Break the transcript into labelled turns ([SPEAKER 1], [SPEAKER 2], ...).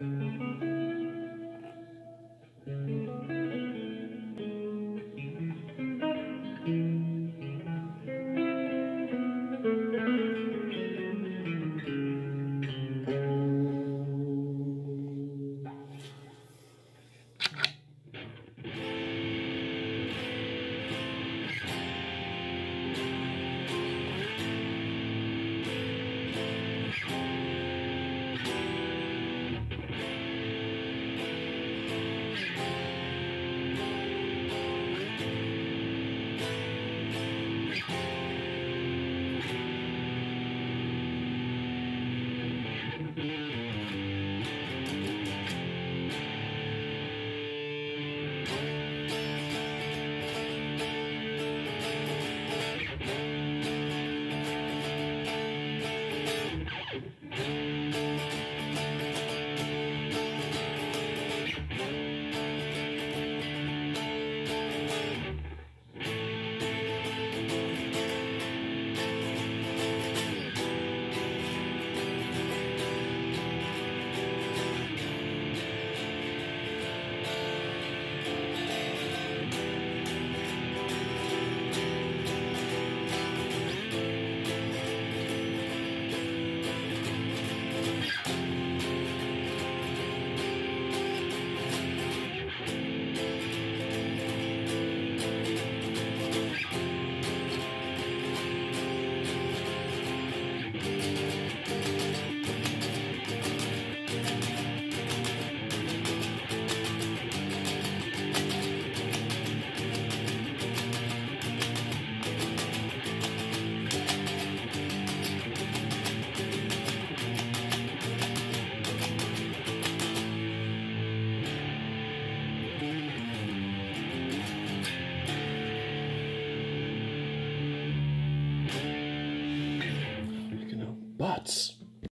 [SPEAKER 1] Thank you.
[SPEAKER 2] But